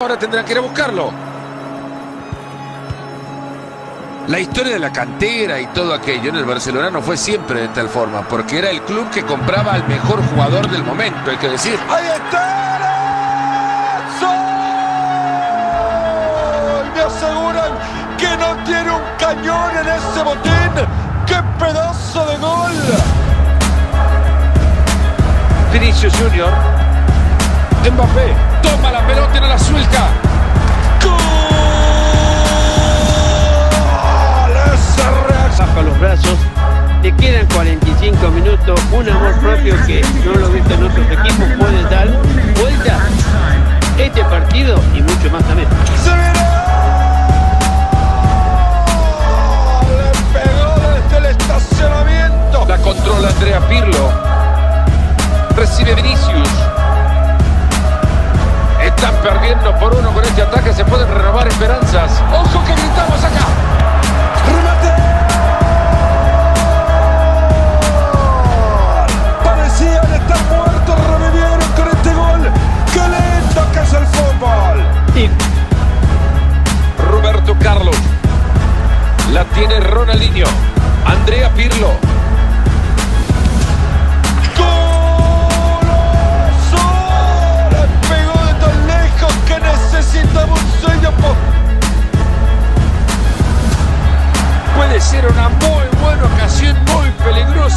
Ahora tendrán que ir a buscarlo. La historia de la cantera y todo aquello en el Barcelona no fue siempre de tal forma, porque era el club que compraba al mejor jugador del momento, hay que decir. ¡Ahí está! ¡Sol! Me aseguran que no tiene un cañón en ese botín. ¡Qué pedazo de gol! Vinicius Junior. Mbappé. Toma la pelota en la suelta. ¡Gol! Baja los brazos. Te quedan 45 minutos, un amor propio que no lo he visto en otros equipos, perdiendo por uno con este ataque. Se pueden renovar esperanzas. ¡Ojo que gritamos acá! ¡Remate! Parecían estar muertos, revivieron con este gol. ¡Qué lindo que es el fútbol! Y Roberto Carlos. La tiene Ronaldinho. Andrea Pirlo.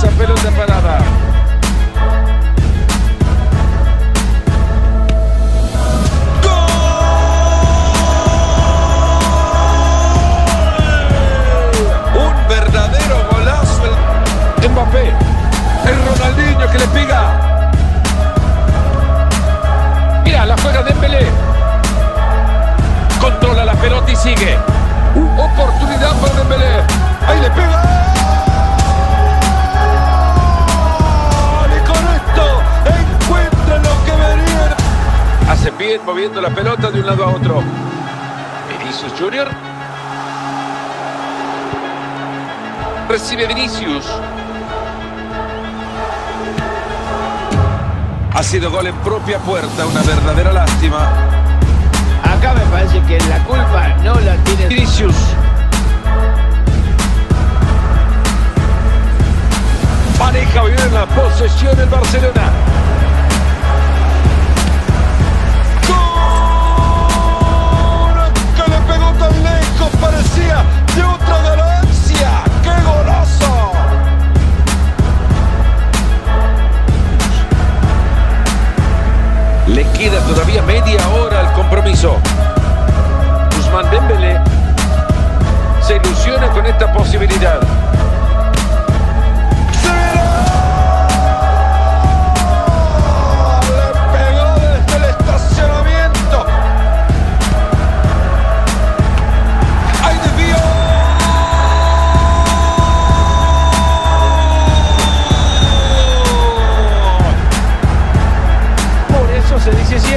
Peligrosa pelota parada. Un verdadero golazo. El Mbappé. El Ronaldinho que le pega. Mira, la juega Dembélé. Controla la pelota y sigue. Oportunidad para Dembélé. Bien moviendo la pelota de un lado a otro. Vinicius Junior. Recibe Vinicius. Ha sido gol en propia puerta, una verdadera lástima. acá me parece que la culpa no la tiene Vinicius. Maneja bien la posesión el Barcelona. Le queda todavía media hora al compromiso. Guzmán Dembélé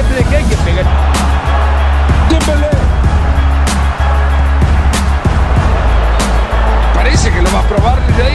dice siempre que hay que pegar. Dembélé. Parece que lo va a probar desde ahí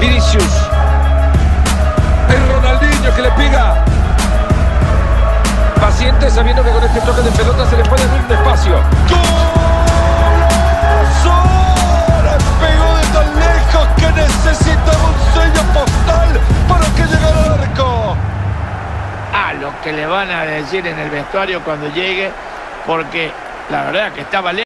Vinicius, el Ronaldinho que le pega. Paciente sabiendo que con este toque de pelota se le puede abrir un espacio. ¡Golazo! Le pegó de tan lejos que necesitaba un sello postal para que llegara al arco. A lo que le van a decir en el vestuario cuando llegue, porque la verdad que estaba lejos.